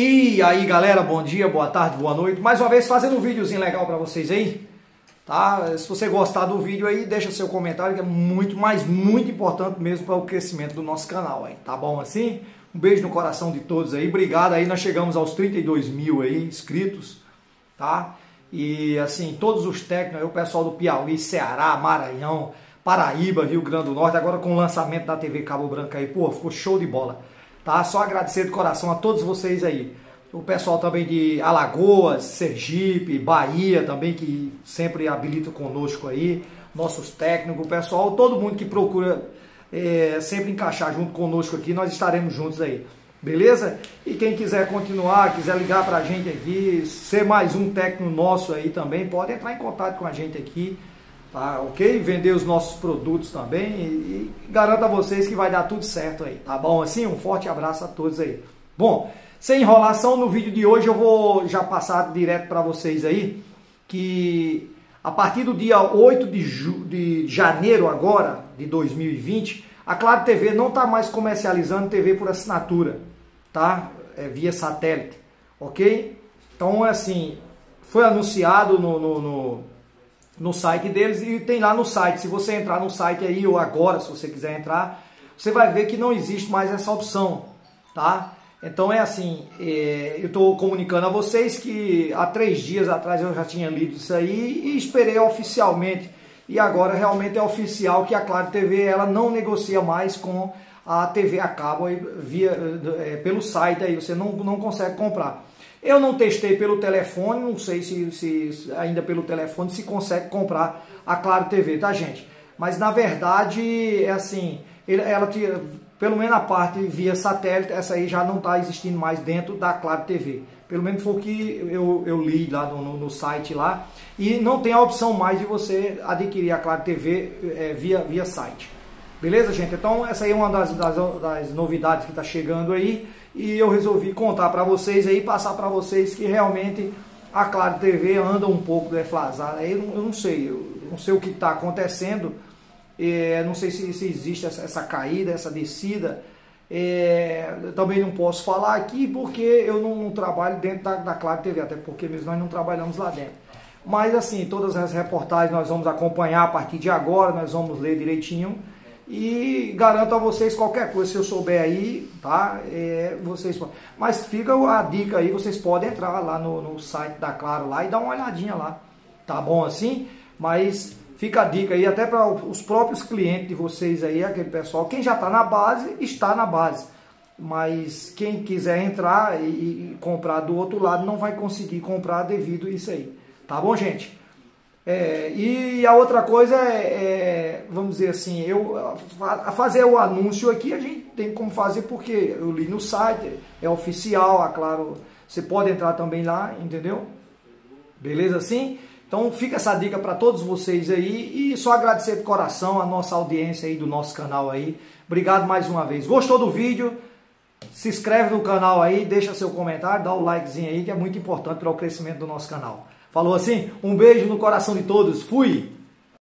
E aí galera, bom dia, boa tarde, boa noite. Mais uma vez fazendo um videozinho legal para vocês aí. Tá? Se você gostar do vídeo aí, deixa seu comentário que é muito, mas muito importante mesmo para o crescimento do nosso canal aí. Tá bom assim? Um beijo no coração de todos aí. Obrigado aí, nós chegamos aos 32 mil aí inscritos, tá? E assim, todos os técnicos, o pessoal do Piauí, Ceará, Maranhão, Paraíba, Rio Grande do Norte, agora com o lançamento da TV Cabo Branco aí, pô, ficou show de bola. Tá? Só agradecer de coração a todos vocês aí. O pessoal também de Alagoas, Sergipe, Bahia também, que sempre habilita conosco aí. Nossos técnicos, o pessoal, todo mundo que procura é, sempre encaixar junto conosco aqui, nós estaremos juntos aí. Beleza? E quem quiser continuar, quiser ligar para a gente aqui, ser mais um técnico nosso aí também, pode entrar em contato com a gente aqui tá ok? Vender os nossos produtos também e, e garanto a vocês que vai dar tudo certo aí, tá bom? Assim, um forte abraço a todos aí. Bom, sem enrolação, no vídeo de hoje eu vou já passar direto para vocês aí que a partir do dia 8 de, ju de janeiro agora, de 2020, a Claro TV não está mais comercializando TV por assinatura, tá? É via satélite, ok? Então, é assim, foi anunciado no, no, no no site deles e tem lá no site. Se você entrar no site aí ou agora, se você quiser entrar, você vai ver que não existe mais essa opção, tá? Então é assim, é, eu estou comunicando a vocês que há três dias atrás eu já tinha lido isso aí e esperei oficialmente. E agora realmente é oficial que a Claro TV ela não negocia mais com a TV a cabo via, é, pelo site aí, você não, não consegue comprar. Eu não testei pelo telefone, não sei se, se, ainda pelo telefone se consegue comprar a Claro TV, tá gente? Mas na verdade é assim, ela pelo menos a parte via satélite, essa aí já não está existindo mais dentro da Claro TV. Pelo menos foi o que eu, eu li lá no, no, site lá. E não tem a opção mais de você adquirir a Claro TV é, via, via site. Beleza, gente? Então essa aí é uma das, das, das novidades que está chegando aí e eu resolvi contar para vocês aí, passar para vocês que realmente a Claro TV anda um pouco deflasada. Eu, eu não sei, eu não sei o que está acontecendo, é, não sei se, se existe essa, essa, caída, essa descida. É, também não posso falar aqui porque eu não, não trabalho dentro da, da, Claro TV, até porque mesmo nós não trabalhamos lá dentro. Mas assim, todas as reportagens nós vamos acompanhar a partir de agora, nós vamos ler direitinho e garanto a vocês qualquer coisa, se eu souber aí, tá? É, vocês Mas fica a dica aí, vocês podem entrar lá no, no site da Claro lá e dar uma olhadinha lá. Tá bom assim? Mas fica a dica aí até para os próprios clientes de vocês aí, aquele pessoal. Quem já está na base, está na base. Mas quem quiser entrar e, e comprar do outro lado não vai conseguir comprar devido a isso aí. Tá bom, gente? É, e a outra coisa é, é, vamos dizer assim, eu a fazer o anúncio aqui a gente tem como fazer porque eu li no site, é oficial, é claro, você pode entrar também lá, entendeu? Beleza assim? Então fica essa dica para todos vocês aí e só agradecer de coração a nossa audiência aí do nosso canal aí. Obrigado mais uma vez. Gostou do vídeo? Se inscreve no canal aí, deixa seu comentário, dá o likezinho aí que é muito importante para o crescimento do nosso canal. Falou assim? Um beijo no coração de todos. Fui!